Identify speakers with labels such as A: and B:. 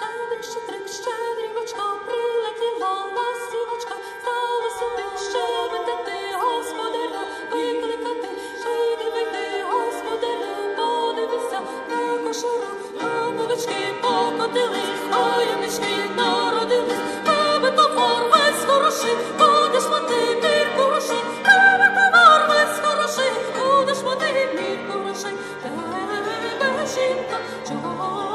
A: щедрик, щедрик, щедрівочка, прилетіла ластівочка, стала сюди щебетати, господаря, викликати, щедрі веди, господаря, подивися. На кошару, а новички покотились, а ямички народились, тебе товар весь хороший, будеш мати дірку руши, тебе товар весь хороший, будеш мати дірку руши, жінка, чого?